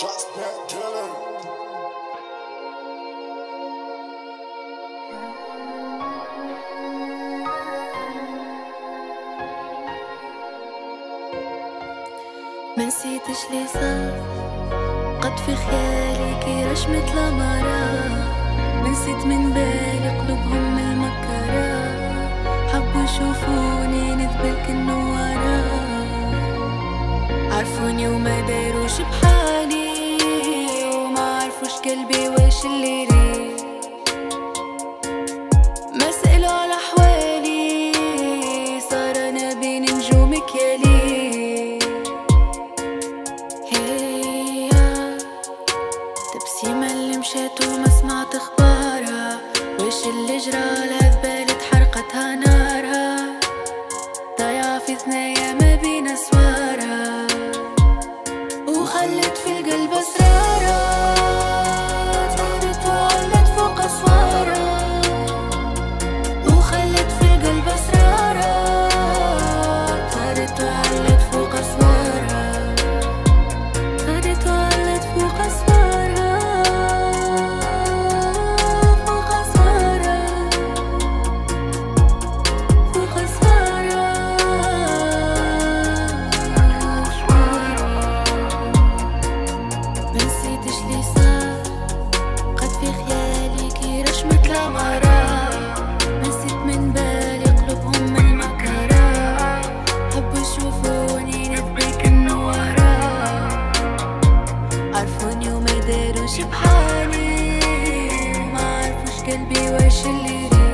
Killer. ما نسيتش لي صار قد في خيالي كي رشمة الأمارة مشات وما سمعت اخبارها. وش اللي جرى لها ذبالي تحرقتها نارها. ضايعة في ثنايا ما بين أسوارها. وخلت في القلب أسرارها. طارت وعلت فوق أسوارها. وخلت في القلب أسرارها. طارت وعلت can be where she leads.